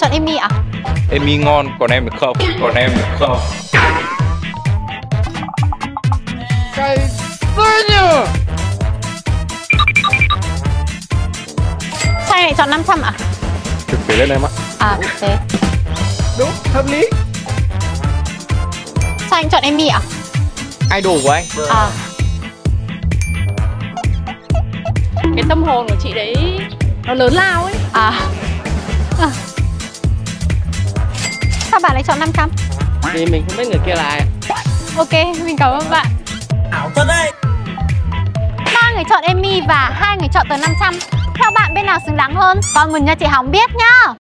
chọn Amy à? Amy ngon, còn em thì không Còn em thì không Cái gì nhỉ? Sao anh lại chọn 500 à? Thực tế lên em ạ À thế Đúng, hợp lý Sao anh chọn Amy à? Idol của anh À cái tâm hồn của chị đấy nó lớn lao ấy À, à. Sao bạn lại chọn 500? Vì mình không biết người kia là ai. Ok, mình cảm ơn bạn. Ảo thật đấy. Ba người chọn Amy và hai người chọn tờ 500 Theo bạn bên nào xứng đáng hơn? Comment cho chị Hồng biết nhá